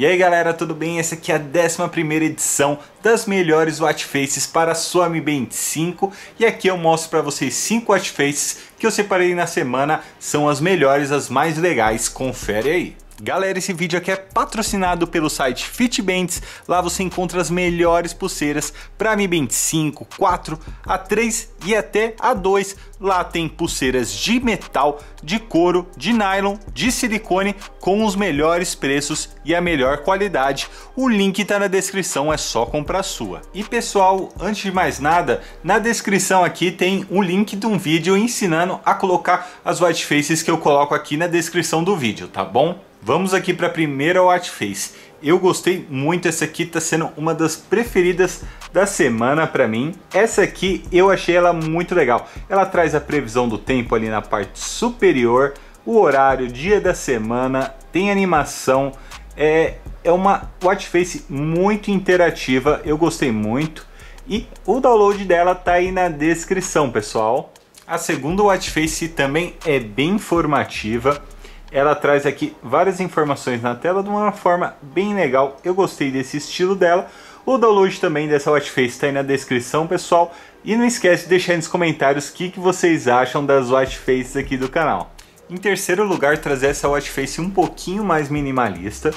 E aí galera, tudo bem? Essa aqui é a 11 edição das melhores watch faces para a sua Mi Band 5 e aqui eu mostro para vocês 5 watch faces que eu separei na semana, são as melhores, as mais legais, confere aí. Galera, esse vídeo aqui é patrocinado pelo site Fitbands. Lá você encontra as melhores pulseiras para Mi Band 5, 4, A3 e até A2. Lá tem pulseiras de metal, de couro, de nylon, de silicone com os melhores preços e a melhor qualidade. O link está na descrição, é só comprar sua. E pessoal, antes de mais nada, na descrição aqui tem um link de um vídeo ensinando a colocar as white faces que eu coloco aqui na descrição do vídeo, tá bom? Vamos aqui para a primeira watch face. Eu gostei muito, essa aqui está sendo uma das preferidas da semana para mim. Essa aqui eu achei ela muito legal. Ela traz a previsão do tempo ali na parte superior, o horário, dia da semana, tem animação. É, é uma watch face muito interativa, eu gostei muito. E o download dela tá aí na descrição, pessoal. A segunda watch face também é bem informativa ela traz aqui várias informações na tela de uma forma bem legal. Eu gostei desse estilo dela. O download também dessa watch face está aí na descrição, pessoal. E não esquece de deixar nos comentários o que, que vocês acham das watch faces aqui do canal. Em terceiro lugar, trazer essa watch face um pouquinho mais minimalista.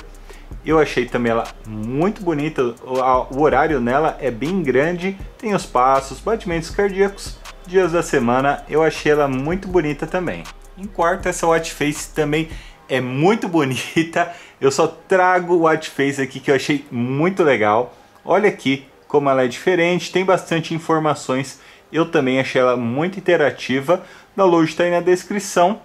Eu achei também ela muito bonita, o horário nela é bem grande, tem os passos, batimentos cardíacos, dias da semana, eu achei ela muito bonita também. Em quarto, essa watch face também é muito bonita. Eu só trago watch face aqui que eu achei muito legal. Olha aqui como ela é diferente, tem bastante informações. Eu também achei ela muito interativa. O download está aí na descrição.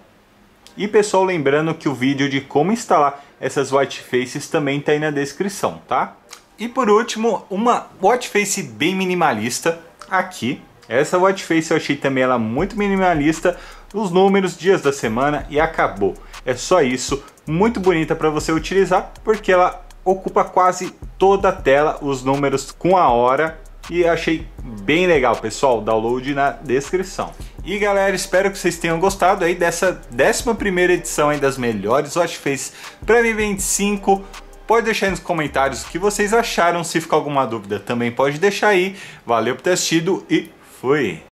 E pessoal, lembrando que o vídeo de como instalar essas watch faces também está aí na descrição, tá? E por último, uma watch face bem minimalista aqui. Essa watch face eu achei também ela muito minimalista, os números, dias da semana e acabou. É só isso, muito bonita para você utilizar, porque ela ocupa quase toda a tela, os números com a hora, e achei bem legal, pessoal, download na descrição. E galera, espero que vocês tenham gostado aí dessa 11 edição aí das melhores watch faces para Mi 25. Pode deixar aí nos comentários o que vocês acharam, se ficar alguma dúvida também pode deixar aí. Valeu por ter assistido e fui!